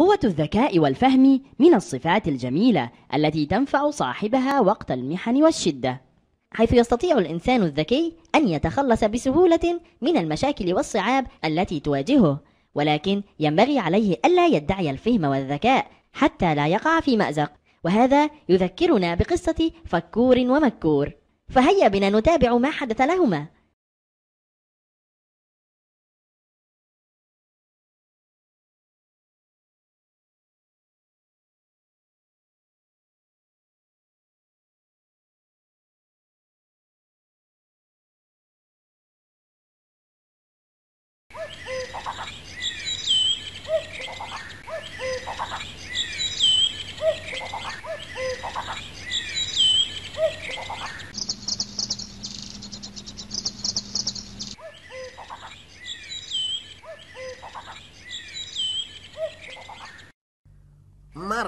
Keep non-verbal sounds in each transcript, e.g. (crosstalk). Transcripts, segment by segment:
قوة الذكاء والفهم من الصفات الجميلة التي تنفع صاحبها وقت المحن والشدة حيث يستطيع الإنسان الذكي أن يتخلص بسهولة من المشاكل والصعاب التي تواجهه ولكن ينبغي عليه ألا يدعي الفهم والذكاء حتى لا يقع في مأزق وهذا يذكرنا بقصة فكور ومكور. فهيا بنا نتابع ما حدث لهما.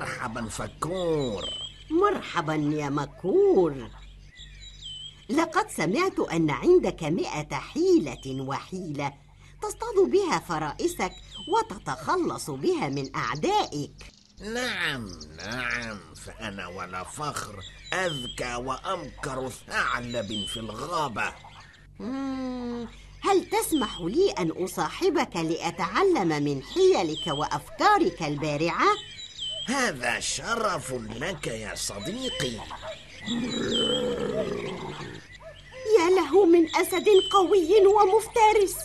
مرحبا فكور. مرحبا يا مكور. لقد سمعت أن عندك مئة حيلة وحيلة تصطاد بها فرائسك وتتخلص بها من أعدائك. نعم نعم فأنا ولا فخر أذكى وأمكر ثعلب في الغابة. مم، هل تسمح لي أن أصاحبك لأتعلم من حيلك وأفكارك البارعة؟ هذا شرف لك يا صديقي. يا له من أسد قوي ومفترس.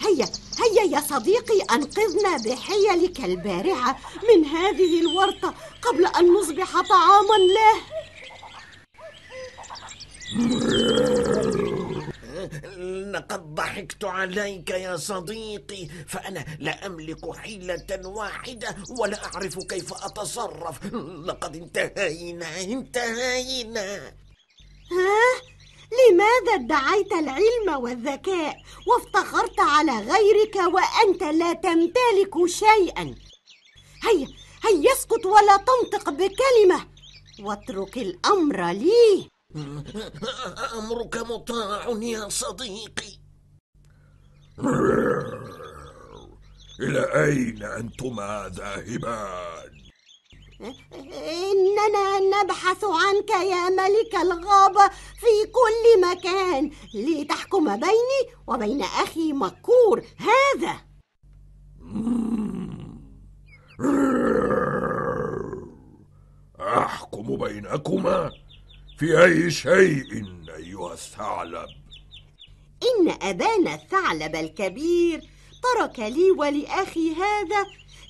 هيا هيا يا صديقي أنقذنا بحيلك البارعة من هذه الورطة قبل أن نصبح طعاما له. ضحكت عليك يا صديقي فأنا لا أملك حيلة واحدة ولا أعرف كيف أتصرف. لقد انتهينا انتهينا. ها؟ لماذا ادعيت العلم والذكاء وافتخرت على غيرك وأنت لا تمتلك شيئا؟ هيا هيا اسكت ولا تنطق بكلمة. واترك الأمر لي. أمرك مطاع يا صديقي. (laughs) إلى أين أنتما ذاهبان؟ إننا نبحث عنك يا ملك الغابة في كل مكان لتحكم بيني وبين أخي مكور هذا أحكم بينكما في أي شيء أيها الثعلب إن أبانا الثعلب الكبير ترك لي ولأخي هذا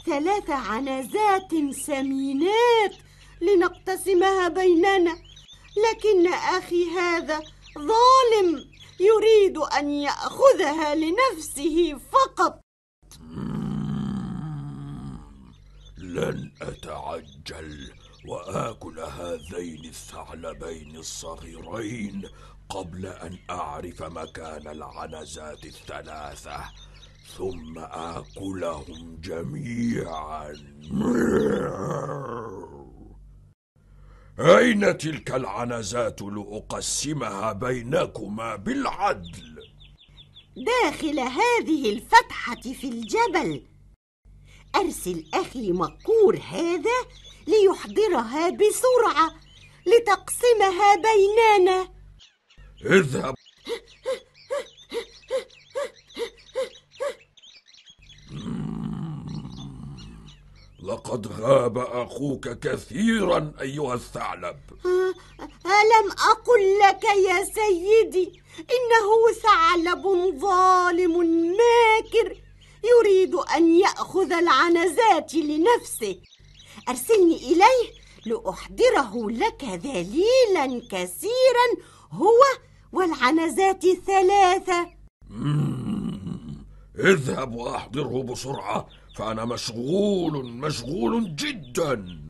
ثلاث عنزات سمينات لنقتسمها بيننا لكن أخي هذا ظالم يريد أن يأخذها لنفسه فقط. لن أتعجل. وآكل هذين الثعلبين الصغيرين قبل أن أعرف مكان العنزات الثلاثة ثم آكلهم جميعا أين تلك العنزات لأقسمها بينكما بالعدل؟ داخل هذه الفتحة في الجبل أرسل أخي مكور هذا ليحضرها بسرعة لتقسمها بيننا. اذهب. لقد غاب أخوك كثيرا أيها الثعلب. ألم أقل لك يا سيدي؟ إنه ثعلب ظالم ماكر يريد أن يأخذ العنزات لنفسه. أرسلني إليه لأحضره لك ذليلا كثيرا هو والعنزات الثلاثة. اذهب وأحضره بسرعة فأنا مشغول مشغول جدا.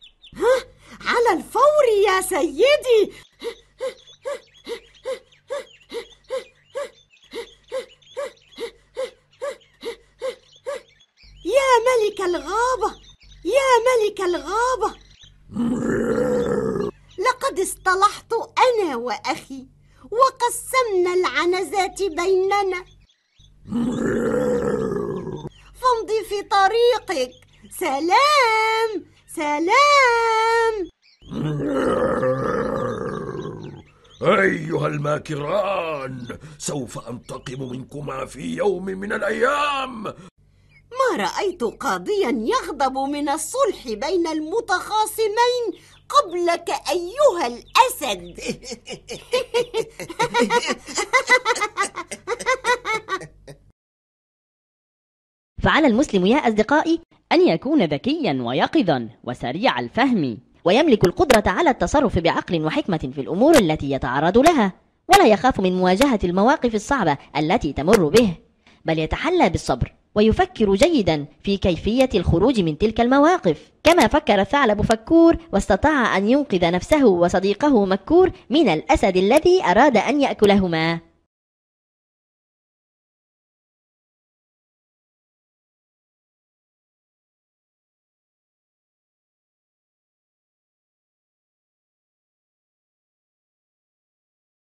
على الفور يا سيدي. يا ملك الغابة يا ملك الغابة. لقد اصطلحت أنا وأخي وقسمنا العنزات بيننا. فامضي في طريقك. سلام سلام. أيها الماكران سوف أنتقم منكما في يوم من الأيام. ما رأيت قاضيا يغضب من الصلح بين المتخاصمين قبلك أيها الأسد. (laughs) فعلى المسلم يا أصدقائي أن يكون ذكيا ويقظا وسريع الفهم ويملك القدرة على التصرف بعقل وحكمة في الأمور التي يتعرض لها ولا يخاف من مواجهة المواقف الصعبة التي تمر به بل يتحلى بالصبر. ويفكر جيدا في كيفية الخروج من تلك المواقف. كما فكر الثعلب فكور واستطاع أن ينقذ نفسه وصديقه مكور من الأسد الذي أراد أن يأكلهما.